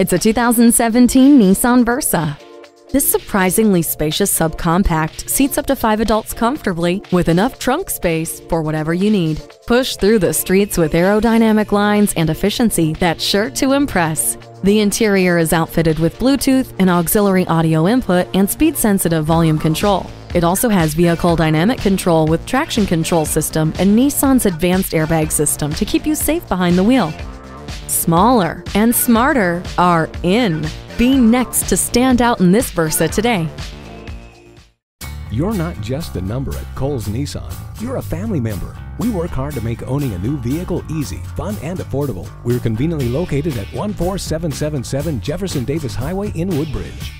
It's a 2017 Nissan Versa. This surprisingly spacious subcompact seats up to five adults comfortably with enough trunk space for whatever you need. Push through the streets with aerodynamic lines and efficiency that's sure to impress. The interior is outfitted with Bluetooth and auxiliary audio input and speed sensitive volume control. It also has vehicle dynamic control with traction control system and Nissan's advanced airbag system to keep you safe behind the wheel. Smaller and smarter are in. Be next to stand out in this Versa today. You're not just a number at Cowles Nissan. You're a family member. We work hard to make owning a new vehicle easy, fun, and affordable. We're conveniently located at 14777 Jefferson Davis Highway in Woodbridge.